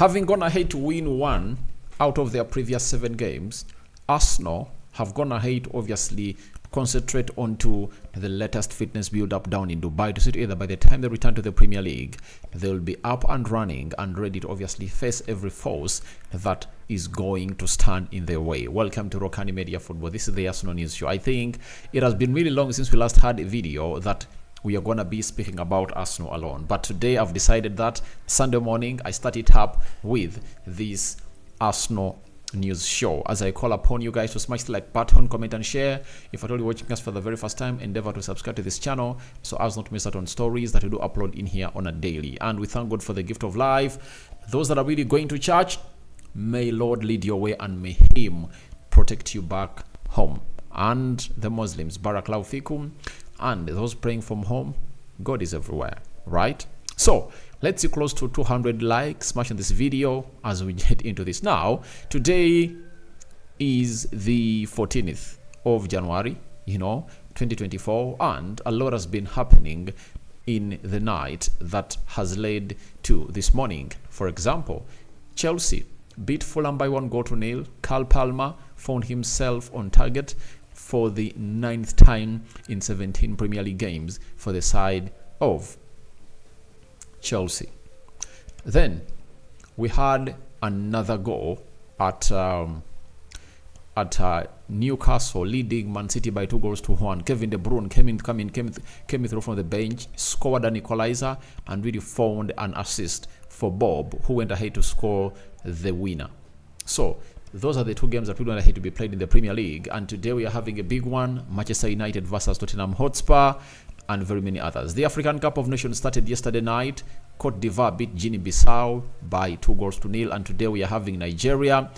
Having gone ahead to win one out of their previous seven games, Arsenal have gone ahead, obviously, concentrate onto the latest fitness build up down in Dubai to see either by the time they return to the Premier League, they'll be up and running and ready to obviously face every force that is going to stand in their way. Welcome to Rokani Media Football. This is the Arsenal News Show. I think it has been really long since we last had a video that we are going to be speaking about Arsenal alone. But today I've decided that Sunday morning I start it up with this Arsenal news show as I call upon you guys to smash the like button, comment and share. If you're only watching us for the very first time, endeavor to subscribe to this channel so as not to miss out on stories that we do upload in here on a daily. And we thank God for the gift of life. Those that are really going to church, may Lord lead your way and may Him protect you back home. And the Muslims, Barakallahu fikum, and those praying from home, God is everywhere, right? So let's see close to 200 likes smashing this video as we get into this. Now today is the 14th of january you know 2024 and a lot has been happening in the night that has led to this morning. For example chelsea beat fulham by one goal to nil. Cole palmer found himself on target for the ninth time in 17 premier league games for the side of Chelsea. Then we had another goal at um, at uh, Newcastle leading Man City by two goals to one. Kevin De Bruyne came in, came in, came, came through from the bench, scored an equalizer, and really found an assist for Bobb, who went ahead to score the winner. So those are the two games that went ahead to be played in the Premier League, and today we are having a big one: Manchester United versus Tottenham Hotspur and very many others. The African Cup of Nations started yesterday night. Cote d'Ivoire beat Guinea-Bissau by two goals to nil, and today we are having Nigeria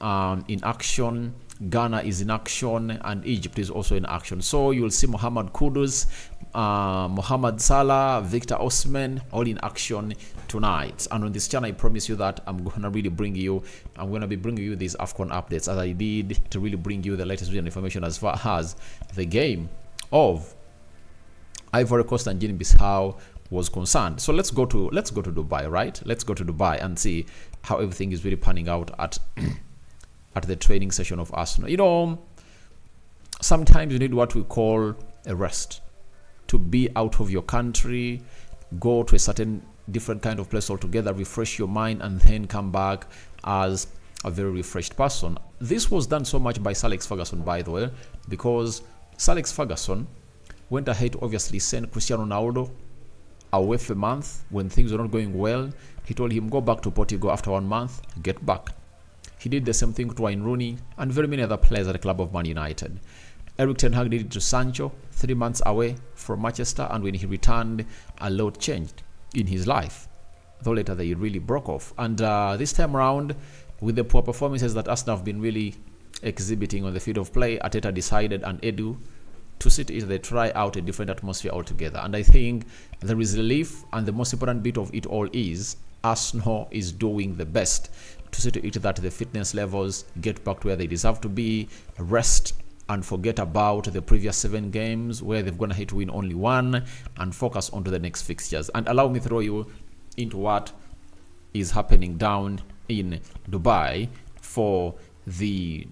um, in action. Ghana is in action, and Egypt is also in action. So you'll see Mohamed Kudus, uh, Mohamed Salah, Victor Osimhen all in action tonight. And on this channel, I promise you that I'm gonna really bring you, I'm gonna be bringing you these AFCON updates as I did to really bring you the latest information as far as the game of Ivory Coast and Guinea-Bissau was concerned. So let's go to let's go to Dubai, right? Let's go to Dubai and see how everything is really panning out at at the training session of Arsenal. You know, sometimes you need what we call a rest to be out of your country, go to a certain different kind of place altogether, refresh your mind, and then come back as a very refreshed person. This was done so much by Sir Alex Ferguson, by the way, because Sir Alex Ferguson went ahead to obviously send Cristiano Ronaldo away for a month when things were not going well. He told him, go back to Portugal after one month, get back. He did the same thing to Wayne Rooney and very many other players at the club of Man United. Erik Ten Hag did it to Sancho, three months away from Manchester, and when he returned, a lot changed in his life. Though later they really broke off. And uh, this time around, with the poor performances that Arsenal have been really exhibiting on the field of play, Arteta decided and Edu to sit is they try out a different atmosphere altogether. And I think there is relief, and the most important bit of it all is Arsenal is doing the best to see to it that the fitness levels get back to where they deserve to be, rest and forget about the previous seven games where they've gone ahead to win only one and focus onto the next fixtures. And allow me to throw you into what is happening down in Dubai for the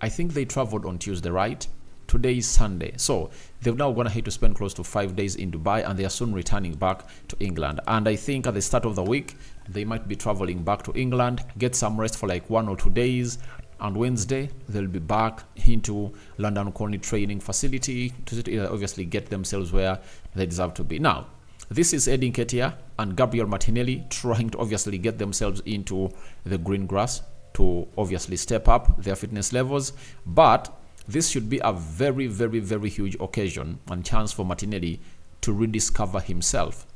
I think they traveled on Tuesday, right? Today is Sunday. So they've now gone ahead to spend close to five days in Dubai and they are soon returning back to England. And I think at the start of the week, they might be traveling back to England, get some rest for like one or two days. And Wednesday, they'll be back into London Colney training facility to uh, obviously get themselves where they deserve to be. Now, this is Eddie Nketiah and Gabriel Martinelli trying to obviously get themselves into the green grass to obviously step up their fitness levels. But this should be a very, very, very huge occasion and chance for Martinelli to rediscover himself.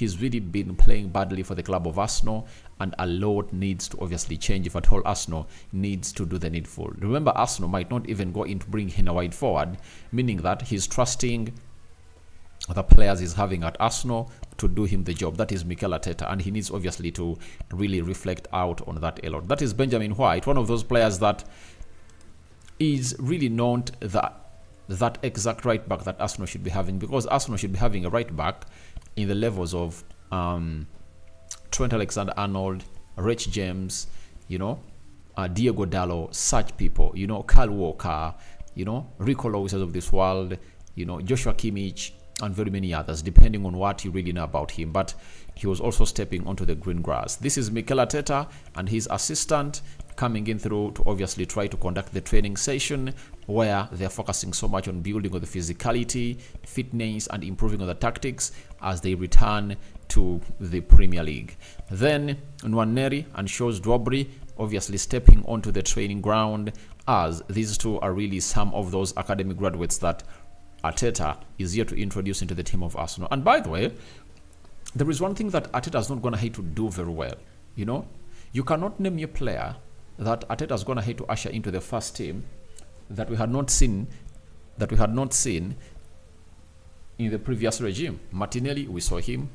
He's really been playing badly for the club of Arsenal, and a lot needs to obviously change if at all Arsenal needs to do the needful. Remember, Arsenal might not even go in to bring him a wide forward, meaning that he's trusting the players he's having at Arsenal to do him the job. That is Mikel Arteta, and he needs obviously to really reflect out on that a lot. That is Benjamin White, one of those players that is really not that that exact right back that Arsenal should be having because Arsenal should be having a right back in the levels of um, Trent Alexander-Arnold, Reece James, you know, uh, Diogo Dalot, such people, you know, Kyle Walker, you know, Rico Lewis of this world, you know, Joshua Kimmich, and very many others, depending on what you really know about him. But he was also stepping onto the green grass. This is Mikel Arteta and his assistant coming in through to obviously try to conduct the training session where they're focusing so much on building on the physicality, fitness, and improving on the tactics as they return to the Premier League. Then Nwaneri and Cozier-Duberry obviously stepping onto the training ground as these two are really some of those academy graduates that Arteta is here to introduce into the team of Arsenal. And by the way, there is one thing that Arteta is not going to hate to do very well. You know, you cannot name your player that Arteta is going to hate to usher into the first team that we had not seen, that we had not seen in the previous regime. Martinelli, we saw him.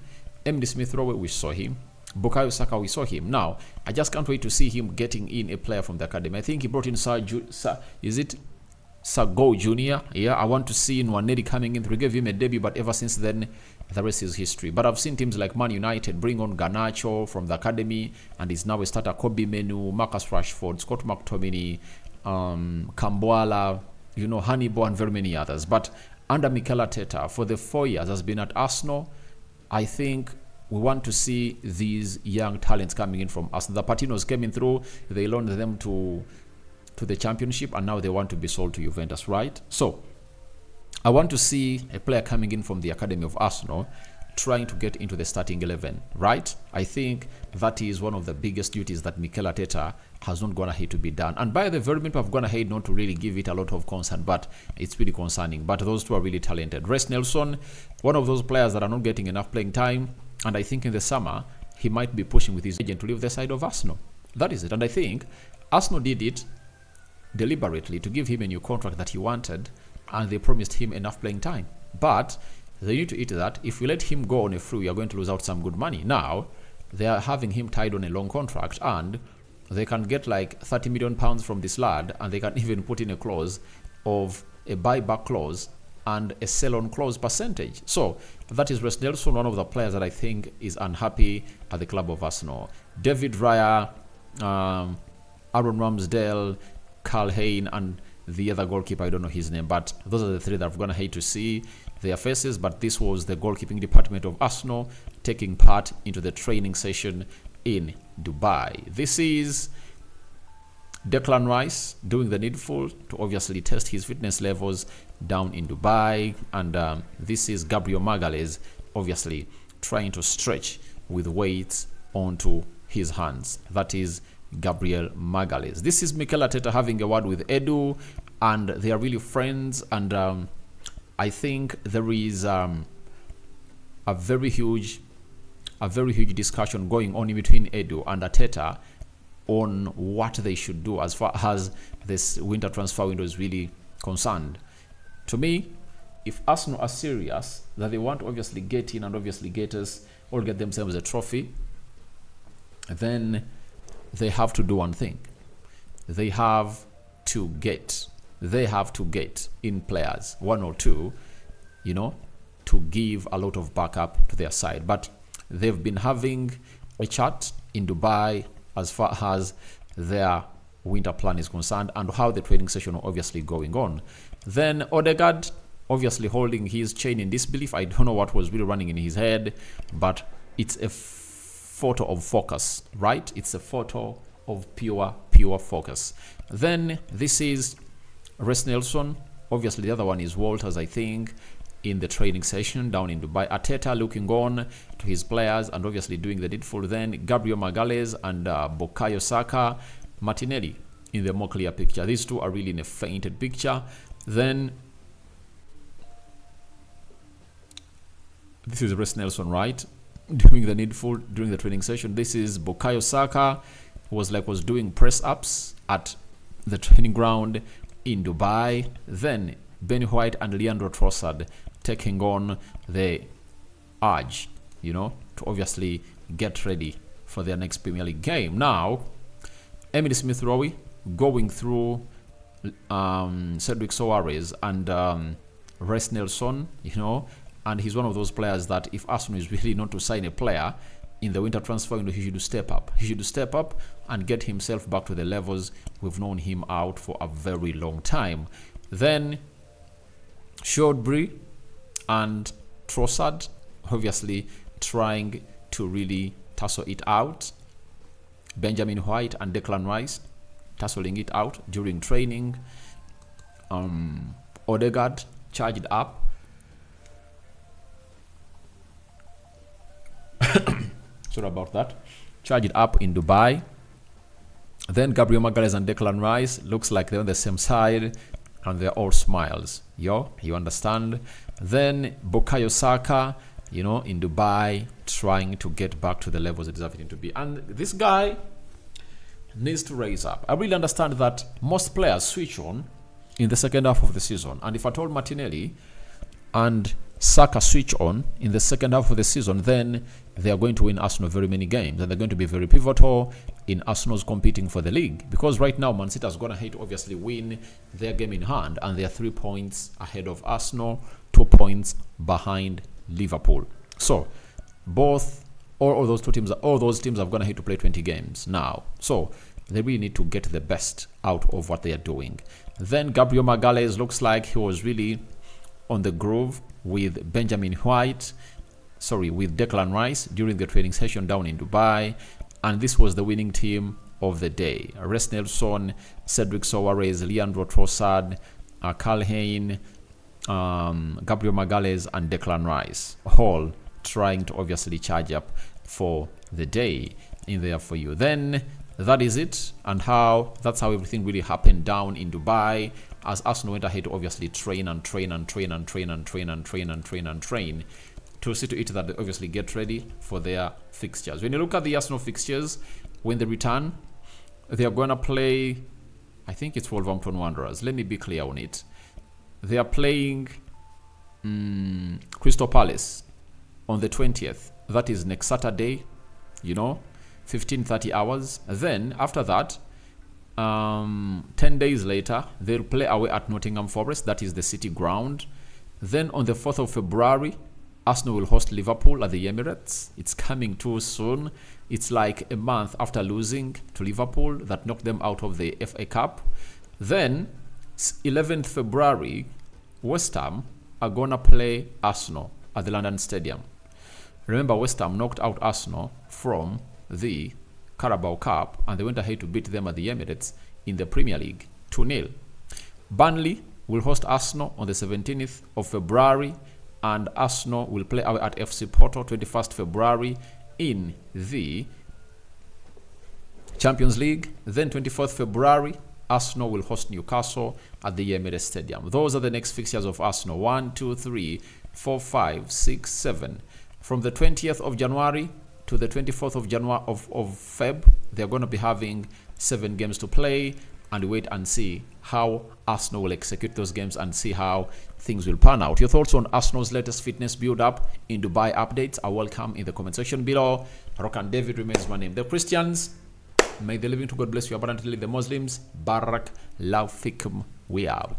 Emile Smith Rowe, we saw him. Bukayo Saka, we saw him. Now, I just can't wait to see him getting in a player from the academy. I think he brought in Sir, Ju- Sir is it Sagoe Jr. Yeah, I want to see Nwaneri coming in. We gave him a debut, but ever since then, the rest is history. But I've seen teams like Man United bring on Garnacho from the academy, and he's now a starter. Kobbie Mainoo, Marcus Rashford, Scott McTominay, um, Kambwala, you know, Hannibal, and very many others. But under Mikel Arteta, for the four years has been at Arsenal, I think we want to see these young talents coming in from Arsenal. The Patinos came in through, they loaned them to to the championship and now they want to be sold to Juventus, right? So I want to see a player coming in from the academy of Arsenal trying to get into the starting 11, right? I think that is one of the biggest duties that Mikel Arteta has not gone ahead to be done. And by the very minute I've gone ahead not to really give it a lot of concern, but it's really concerning. But those two are really talented. Reiss Nelson, one of those players that are not getting enough playing time, and I think in the summer he might be pushing with his agent to leave the side of Arsenal. That is it. And I think Arsenal did it deliberately to give him a new contract that he wanted, and they promised him enough playing time. But they need to eat that. If we let him go on a free, we are going to lose out some good money. Now, they are having him tied on a long contract, and they can get like 30 million pounds from this lad, and they can even put in a clause of a buyback clause and a sell-on clause percentage. So that is Reiss Nelson, one of the players that I think is unhappy at the club of Arsenal. David Raya, um, Aaron Ramsdale, Karl Hein, and the other goalkeeper, I don't know his name, but those are the three that I'm going to hate to see their faces. But this was the goalkeeping department of Arsenal taking part into the training session in Dubai. This is Declan Rice doing the needful to obviously test his fitness levels down in Dubai. And um, this is Gabriel Magalhaes obviously trying to stretch with weights onto his hands. That is Gabriel Magalhaes. This is Mikel Arteta having a word with Edu, and they are really friends. And um, I think there is um, a very huge, a very huge discussion going on in between Edu and Arteta on what they should do as far as this winter transfer window is really concerned. To me, if Arsenal are serious that they want to obviously get in and obviously get us or get themselves a trophy, then they have to do one thing. They have to get, they have to get in players, one or two, you know, to give a lot of backup to their side. But they've been having a chat in Dubai as far as their winter plan is concerned and how the training session are obviously going on. Then Odegaard obviously holding his chain in disbelief. I don't know what was really running in his head, but it's a photo of focus, right? It's a photo of pure, pure focus. Then this is Reiss Nelson. Obviously, the other one is Walters, I think, in the training session down in Dubai. Arteta looking on to his players and obviously doing the needful. Then Gabriel Magalhaes and uh, Bukayo Saka, Martinelli in the more clear picture. These two are really in a fainted picture. Then this is Reiss Nelson, right? Doing the needful during the training session. This is Bukayo Saka, who was like was doing press ups at the training ground in Dubai. Then Ben White and Leandro Trossard taking on the urge, you know, to obviously get ready for their next Premier League game. Now, Emile Smith Rowe going through um, Cedric Soares and um, Reiss Nelson, you know, and he's one of those players that if Arsenal is really not to sign a player in the winter transfer window, he should step up. He should step up and get himself back to the levels we've known him out for a very long time. Then Shawbury and Trossard, obviously trying to really tussle it out. Benjamin White and Declan Rice tussling it out during training. Um, Odegaard charged up. Sorry about that. Charged up in Dubai. Then Gabriel Magalhaes and Declan Rice looks like they're on the same side and they're all smiles. Yo, you understand? Then Bukayo Saka, you know, in Dubai, trying to get back to the levels it deserves to be. And this guy needs to raise up. I really understand that most players switch on in the second half of the season. And if I told Martinelli and Saka switch on in the second half of the season, then they are going to win Arsenal very many games and they're going to be very pivotal in Arsenal's competing for the league. Because right now, Man City has gone ahead to obviously win their game in hand and they are three points ahead of Arsenal, two points behind Liverpool. So, both all, of those two teams, all those teams have gone ahead to play 20 games now. So, they really need to get the best out of what they are doing. Then Gabriel Magalhaes looks like he was really on the groove with Benjamin White, sorry, with Declan Rice during the training session down in Dubai. And this was the winning team of the day. Reiss Nelson, Cedric Soares, Leandro Trossard, uh, Karl Hein, um, Gabriel Magalhaes, and Declan Rice, all trying to obviously charge up for the day in there for you. Then that is it and how that's how everything really happened down in Dubai as Arsenal went ahead to obviously train and train and train and train and train and train and train and train to see to it that they obviously get ready for their fixtures. When you look at the Arsenal fixtures, when they return, they are going to play, I think it's Wolverhampton Wanderers. Let me be clear on it. They are playing um, Crystal Palace on the 20th. That is next Saturday, you know, 15-30 hours. Then, after that, um, 10 days later, they'll play away at Nottingham Forest. That is the city ground. Then on the 4th of February, Arsenal will host Liverpool at the Emirates. It's coming too soon. It's like a month after losing to Liverpool that knocked them out of the FA Cup. Then, 11th February, West Ham are going to play Arsenal at the London Stadium. Remember, West Ham knocked out Arsenal from the Carabao Cup and they went ahead to beat them at the Emirates in the Premier League 2 0. Burnley will host Arsenal on the 17th of February and Arsenal will play away at FC Porto 21st February in the Champions League. Then 24th February, Arsenal will host Newcastle at the Emirates Stadium. Those are the next fixtures of Arsenal. 1, 2, 3, 4, 5, 6, 7. From the 20th of January to the 24th of January of, of Feb, they're going to be having seven games to play and wait and see how Arsenal will execute those games and see how things will pan out. Your thoughts on Arsenal's latest fitness build up in Dubai updates are welcome in the comment section below. Rokani David remains my name. The Christians, may the living to God bless you abundantly. The Muslims, Barakallahu fikum. We out.